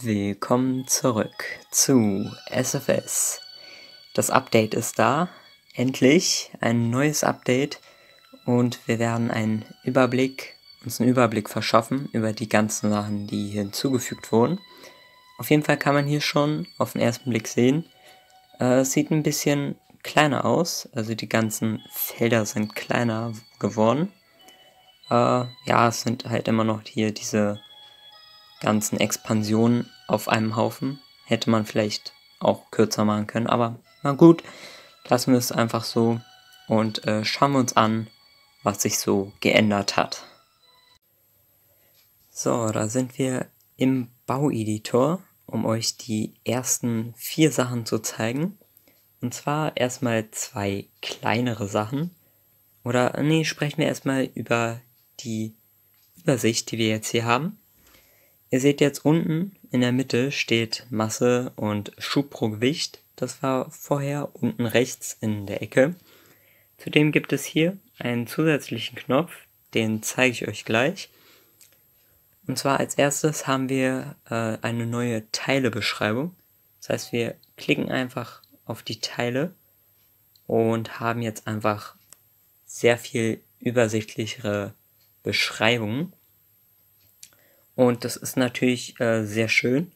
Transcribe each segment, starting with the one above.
Willkommen zurück zu SFS. Das Update ist da, endlich ein neues Update und wir werden einen Überblick, uns einen Überblick verschaffen über die ganzen Sachen, die hier hinzugefügt wurden. Auf jeden Fall kann man hier schon auf den ersten Blick sehen, äh, es sieht ein bisschen kleiner aus, also die ganzen Felder sind kleiner geworden. Äh, ja, es sind halt immer noch hier diese ganzen Expansionen auf einem Haufen. Hätte man vielleicht auch kürzer machen können, aber na gut, lassen wir es einfach so und äh, schauen wir uns an, was sich so geändert hat. So, da sind wir im Baueditor, um euch die ersten vier Sachen zu zeigen. Und zwar erstmal zwei kleinere Sachen. Oder nee, sprechen wir erstmal über die Übersicht, die wir jetzt hier haben. Ihr seht jetzt unten in der Mitte steht Masse und Schub pro Gewicht. Das war vorher unten rechts in der Ecke. Zudem gibt es hier einen zusätzlichen Knopf, den zeige ich euch gleich. Und zwar als erstes haben wir äh, eine neue Teilebeschreibung. Das heißt, wir klicken einfach auf die Teile und haben jetzt einfach sehr viel übersichtlichere Beschreibungen. Und das ist natürlich äh, sehr schön.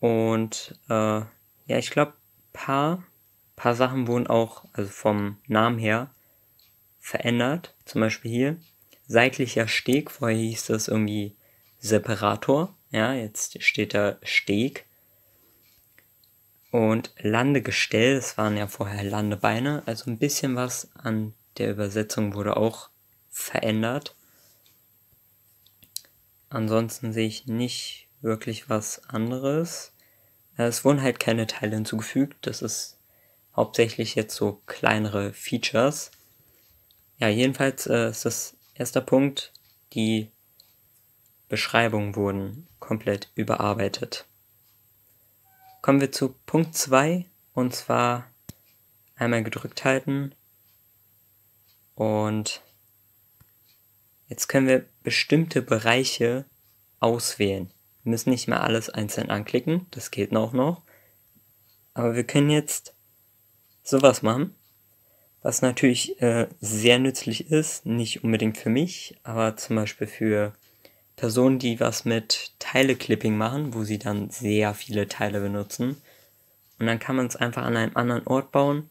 Und äh, ja, ich glaube, paar, paar Sachen wurden auch, also vom Namen her, verändert. Zum Beispiel hier seitlicher Steg. Vorher hieß das irgendwie Separator. Ja, jetzt steht da Steg. Und Landegestell, das waren ja vorher Landebeine. Also ein bisschen was an der Übersetzung wurde auch verändert. Ansonsten sehe ich nicht wirklich was anderes. Es wurden halt keine Teile hinzugefügt. Das ist hauptsächlich jetzt so kleinere Features. Ja, jedenfalls äh, ist das erster Punkt. Die Beschreibungen wurden komplett überarbeitet. Kommen wir zu Punkt 2 und zwar einmal gedrückt halten und Jetzt können wir bestimmte Bereiche auswählen. Wir müssen nicht mehr alles einzeln anklicken, das geht auch noch. Aber wir können jetzt sowas machen, was natürlich äh, sehr nützlich ist, nicht unbedingt für mich, aber zum Beispiel für Personen, die was mit Teile-Clipping machen, wo sie dann sehr viele Teile benutzen. Und dann kann man es einfach an einem anderen Ort bauen,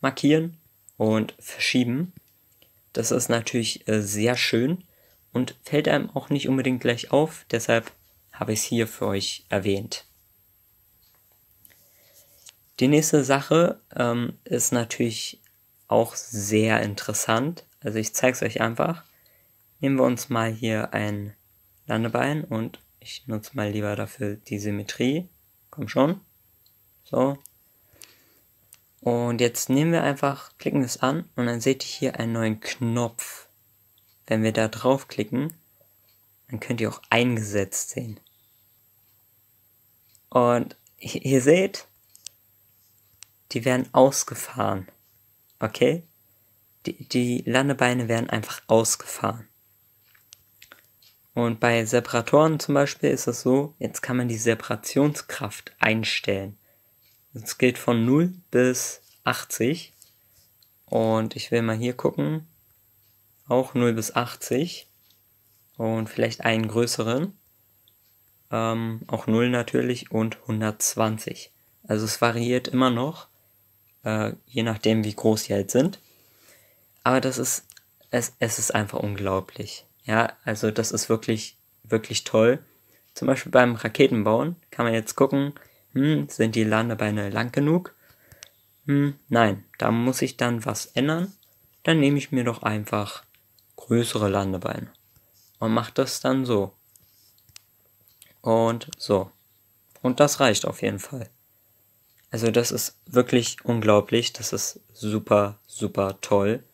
markieren und verschieben. Das ist natürlich äh, sehr schön und fällt einem auch nicht unbedingt gleich auf, deshalb habe ich es hier für euch erwähnt. Die nächste Sache ähm, ist natürlich auch sehr interessant. Also ich zeige es euch einfach. Nehmen wir uns mal hier ein Landebein und ich nutze mal lieber dafür die Symmetrie. Komm schon. So, und jetzt nehmen wir einfach, klicken es an und dann seht ihr hier einen neuen Knopf. Wenn wir da draufklicken, dann könnt ihr auch eingesetzt sehen. Und ihr seht, die werden ausgefahren. Okay? Die, die Landebeine werden einfach ausgefahren. Und bei Separatoren zum Beispiel ist es so, jetzt kann man die Separationskraft einstellen. Es geht von 0 bis 80. Und ich will mal hier gucken. Auch 0 bis 80. Und vielleicht einen größeren. Ähm, auch 0 natürlich und 120. Also es variiert immer noch, äh, je nachdem wie groß die halt sind. Aber das ist, es, es ist einfach unglaublich. Ja, also das ist wirklich, wirklich toll. Zum Beispiel beim Raketenbauen kann man jetzt gucken, hm, sind die Landebeine lang genug? Hm, nein, da muss ich dann was ändern. Dann nehme ich mir doch einfach größere Landebeine und mache das dann so. Und so. Und das reicht auf jeden Fall. Also das ist wirklich unglaublich. Das ist super, super toll.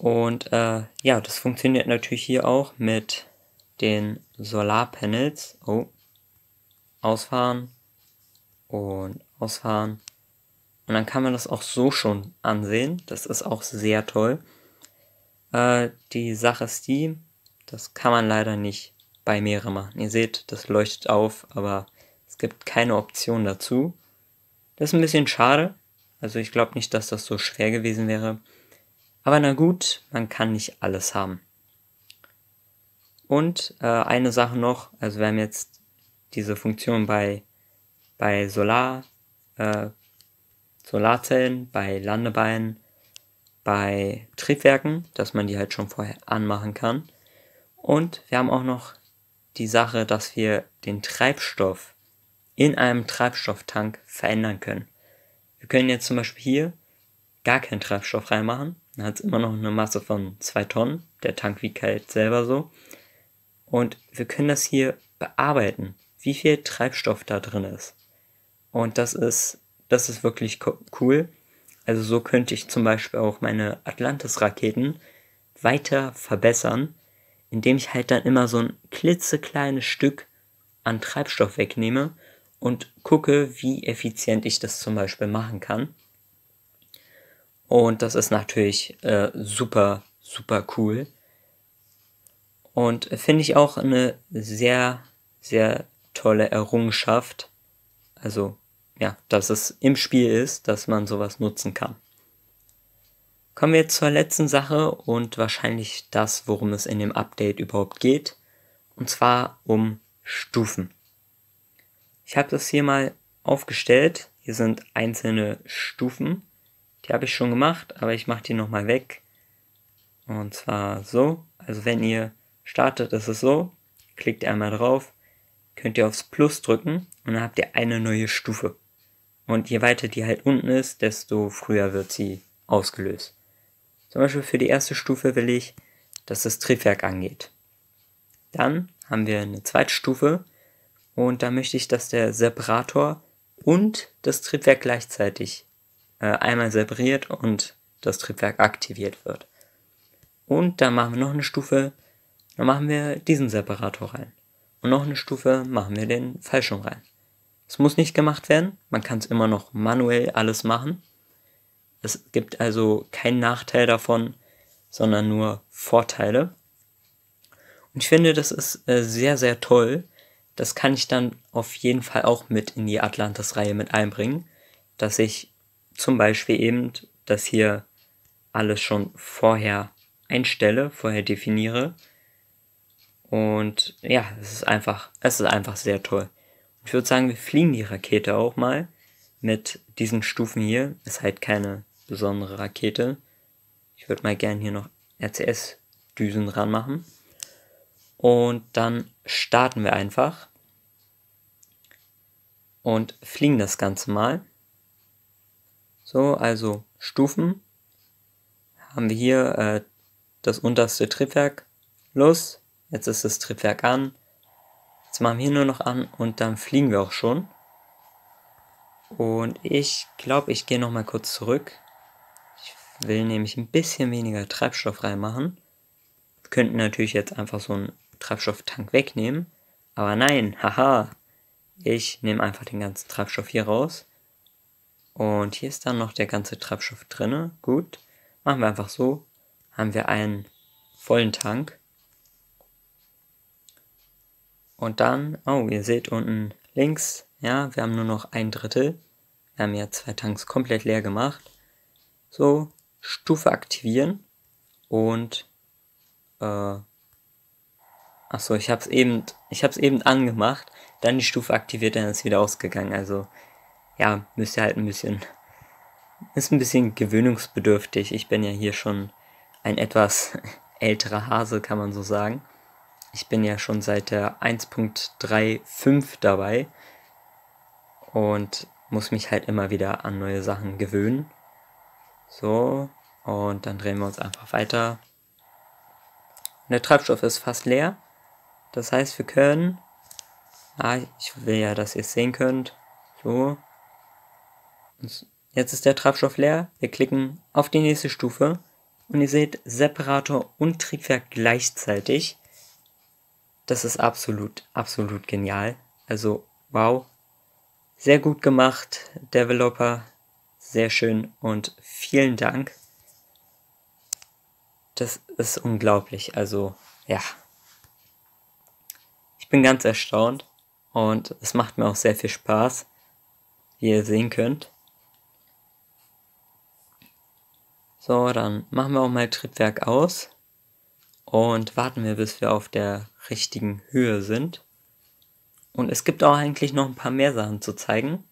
Und äh, ja, das funktioniert natürlich hier auch mit den Solarpanels. Oh, ausfahren und ausfahren. Und dann kann man das auch so schon ansehen. Das ist auch sehr toll. Äh, die Sache ist die, das kann man leider nicht bei mehrere machen. Ihr seht, das leuchtet auf, aber es gibt keine Option dazu. Das ist ein bisschen schade. Also ich glaube nicht, dass das so schwer gewesen wäre. Aber na gut, man kann nicht alles haben. Und äh, eine Sache noch, also wir haben jetzt diese Funktion bei, bei Solar, äh, Solarzellen, bei Landebeinen, bei Triebwerken, dass man die halt schon vorher anmachen kann. Und wir haben auch noch die Sache, dass wir den Treibstoff in einem Treibstofftank verändern können. Wir können jetzt zum Beispiel hier gar keinen Treibstoff reinmachen. Dann hat es immer noch eine Masse von 2 Tonnen. Der Tank wiegt halt selber so. Und wir können das hier bearbeiten, wie viel Treibstoff da drin ist. Und das ist, das ist wirklich cool. Also so könnte ich zum Beispiel auch meine Atlantis-Raketen weiter verbessern, indem ich halt dann immer so ein klitzekleines Stück an Treibstoff wegnehme und gucke, wie effizient ich das zum Beispiel machen kann. Und das ist natürlich äh, super, super cool. Und finde ich auch eine sehr, sehr tolle Errungenschaft. Also, ja, dass es im Spiel ist, dass man sowas nutzen kann. Kommen wir zur letzten Sache und wahrscheinlich das, worum es in dem Update überhaupt geht. Und zwar um Stufen. Ich habe das hier mal aufgestellt. Hier sind einzelne Stufen. Die habe ich schon gemacht, aber ich mache die nochmal weg. Und zwar so. Also wenn ihr startet, ist es so. Klickt ihr einmal drauf, könnt ihr aufs Plus drücken und dann habt ihr eine neue Stufe. Und je weiter die halt unten ist, desto früher wird sie ausgelöst. Zum Beispiel für die erste Stufe will ich, dass das Triebwerk angeht. Dann haben wir eine zweite Stufe, und da möchte ich, dass der Separator und das Triebwerk gleichzeitig einmal separiert und das Triebwerk aktiviert wird. Und dann machen wir noch eine Stufe, dann machen wir diesen Separator rein. Und noch eine Stufe machen wir den Fallschirm rein. Es muss nicht gemacht werden, man kann es immer noch manuell alles machen. Es gibt also keinen Nachteil davon, sondern nur Vorteile. Und ich finde, das ist äh, sehr, sehr toll, das kann ich dann auf jeden Fall auch mit in die Atlantis-Reihe mit einbringen, dass ich zum Beispiel eben das hier alles schon vorher einstelle, vorher definiere. Und ja, es ist einfach, es ist einfach sehr toll. Ich würde sagen, wir fliegen die Rakete auch mal mit diesen Stufen hier. Ist halt keine besondere Rakete. Ich würde mal gerne hier noch RCS-Düsen dran machen. Und dann starten wir einfach und fliegen das Ganze mal. So, also Stufen. Haben wir hier äh, das unterste Triebwerk. Los, jetzt ist das Triebwerk an. Jetzt machen wir hier nur noch an und dann fliegen wir auch schon. Und ich glaube, ich gehe noch mal kurz zurück. Ich will nämlich ein bisschen weniger Treibstoff reinmachen. Wir könnten natürlich jetzt einfach so einen Treibstofftank wegnehmen. Aber nein, haha, ich nehme einfach den ganzen Treibstoff hier raus. Und hier ist dann noch der ganze Treibstoff drinne. Gut. Machen wir einfach so. Haben wir einen vollen Tank. Und dann, oh, ihr seht unten links, ja, wir haben nur noch ein Drittel. Wir haben ja zwei Tanks komplett leer gemacht. So, Stufe aktivieren. Und, äh, achso, ich habe es eben, es eben angemacht dann die Stufe aktiviert, dann ist wieder ausgegangen. Also ja, müsst ihr halt ein bisschen, ist ein bisschen gewöhnungsbedürftig. Ich bin ja hier schon ein etwas älterer Hase, kann man so sagen. Ich bin ja schon seit der 1.35 dabei und muss mich halt immer wieder an neue Sachen gewöhnen. So, und dann drehen wir uns einfach weiter. Der Treibstoff ist fast leer. Das heißt, wir können Ah, ich will ja, dass ihr es sehen könnt. So. Jetzt ist der Treibstoff leer. Wir klicken auf die nächste Stufe. Und ihr seht Separator und Triebwerk gleichzeitig. Das ist absolut, absolut genial. Also, wow. Sehr gut gemacht, Developer. sehr schön und vielen Dank. Das ist unglaublich. Also, ja. Ich bin ganz erstaunt und es macht mir auch sehr viel Spaß, wie ihr sehen könnt. So, dann machen wir auch mal Trittwerk aus und warten wir, bis wir auf der richtigen Höhe sind. Und es gibt auch eigentlich noch ein paar mehr Sachen zu zeigen.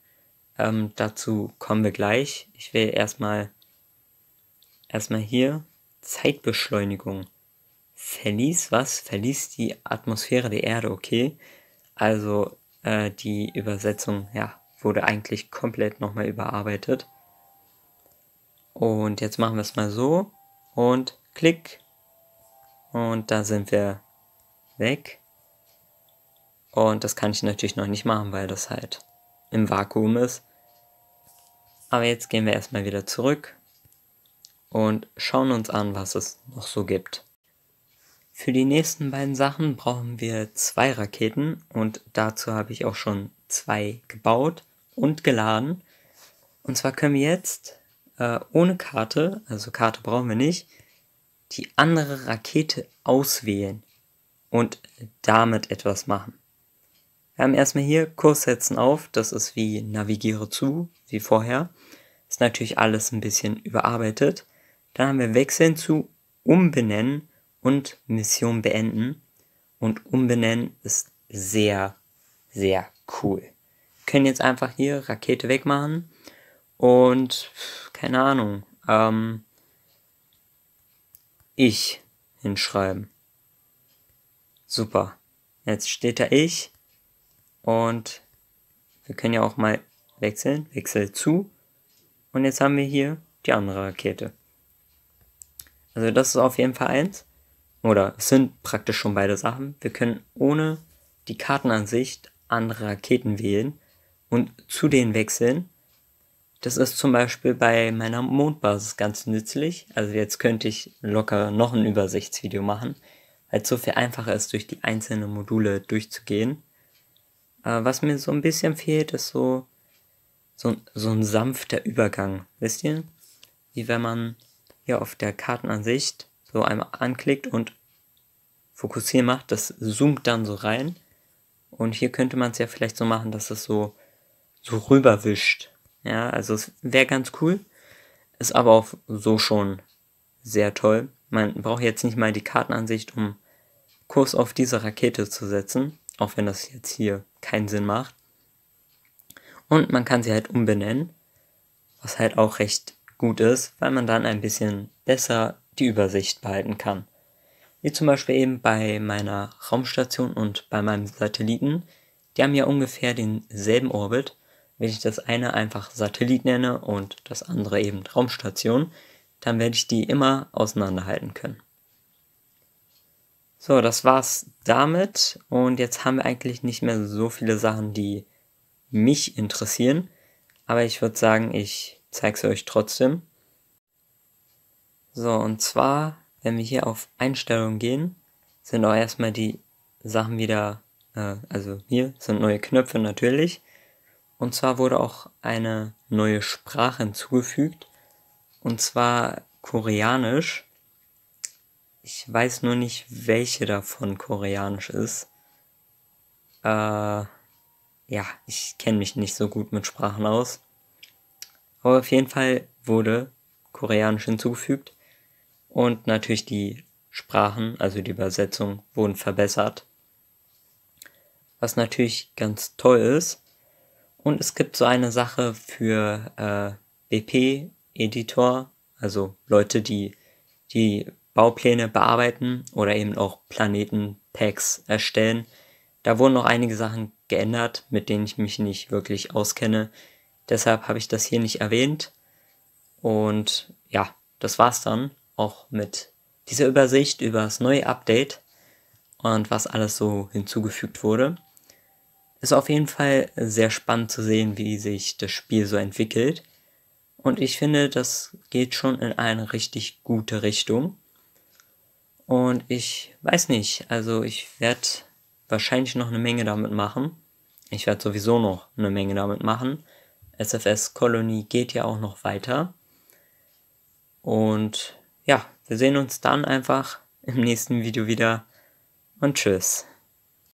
Ähm, dazu kommen wir gleich. Ich will erstmal erstmal hier Zeitbeschleunigung. Verließ was? Verließ die Atmosphäre der Erde, okay. Also äh, die Übersetzung, ja, wurde eigentlich komplett nochmal überarbeitet. Und jetzt machen wir es mal so. Und klick. Und da sind wir weg. Und das kann ich natürlich noch nicht machen, weil das halt im Vakuum ist. Aber jetzt gehen wir erstmal wieder zurück und schauen uns an, was es noch so gibt. Für die nächsten beiden Sachen brauchen wir zwei Raketen und dazu habe ich auch schon zwei gebaut und geladen. Und zwar können wir jetzt äh, ohne Karte, also Karte brauchen wir nicht, die andere Rakete auswählen und damit etwas machen. Wir haben erstmal hier Kurs setzen auf, das ist wie navigiere zu, wie vorher. Ist natürlich alles ein bisschen überarbeitet. Dann haben wir wechseln zu umbenennen und Mission beenden. Und umbenennen ist sehr, sehr cool. Wir können jetzt einfach hier Rakete wegmachen und keine Ahnung, ähm, ich hinschreiben. Super. Jetzt steht da ich und wir können ja auch mal wechseln. Wechsel zu. Und jetzt haben wir hier die andere Rakete. Also das ist auf jeden Fall eins. Oder es sind praktisch schon beide Sachen. Wir können ohne die Kartenansicht andere Raketen wählen und zu denen wechseln. Das ist zum Beispiel bei meiner Mondbasis ganz nützlich. Also jetzt könnte ich locker noch ein Übersichtsvideo machen, weil es so viel einfacher ist, durch die einzelnen Module durchzugehen. Äh, was mir so ein bisschen fehlt, ist so, so, so ein sanfter Übergang. Wisst ihr? Wie wenn man hier auf der Kartenansicht so einmal anklickt und fokussieren macht, das zoomt dann so rein. Und hier könnte man es ja vielleicht so machen, dass es so, so rüberwischt. Ja, also es wäre ganz cool. Ist aber auch so schon sehr toll. Man braucht jetzt nicht mal die Kartenansicht, um Kurs auf diese Rakete zu setzen. Auch wenn das jetzt hier keinen Sinn macht. Und man kann sie halt umbenennen. Was halt auch recht gut ist, weil man dann ein bisschen besser die Übersicht behalten kann. Wie zum Beispiel eben bei meiner Raumstation und bei meinem Satelliten. Die haben ja ungefähr denselben Orbit wenn ich das eine einfach Satellit nenne und das andere eben Raumstation, dann werde ich die immer auseinanderhalten können. So, das war's damit und jetzt haben wir eigentlich nicht mehr so viele Sachen, die mich interessieren, aber ich würde sagen, ich zeige es euch trotzdem. So, und zwar, wenn wir hier auf Einstellungen gehen, sind auch erstmal die Sachen wieder, äh, also hier sind neue Knöpfe natürlich und zwar wurde auch eine neue Sprache hinzugefügt. Und zwar Koreanisch. Ich weiß nur nicht, welche davon Koreanisch ist. Äh, ja, ich kenne mich nicht so gut mit Sprachen aus. Aber auf jeden Fall wurde Koreanisch hinzugefügt. Und natürlich die Sprachen, also die Übersetzung, wurden verbessert. Was natürlich ganz toll ist. Und es gibt so eine Sache für äh, BP-Editor, also Leute, die die Baupläne bearbeiten oder eben auch Planeten-Packs erstellen. Da wurden noch einige Sachen geändert, mit denen ich mich nicht wirklich auskenne. Deshalb habe ich das hier nicht erwähnt. Und ja, das war's dann auch mit dieser Übersicht über das neue Update und was alles so hinzugefügt wurde. Ist auf jeden Fall sehr spannend zu sehen, wie sich das Spiel so entwickelt. Und ich finde, das geht schon in eine richtig gute Richtung. Und ich weiß nicht, also ich werde wahrscheinlich noch eine Menge damit machen. Ich werde sowieso noch eine Menge damit machen. SFS Kolonie geht ja auch noch weiter. Und ja, wir sehen uns dann einfach im nächsten Video wieder und tschüss.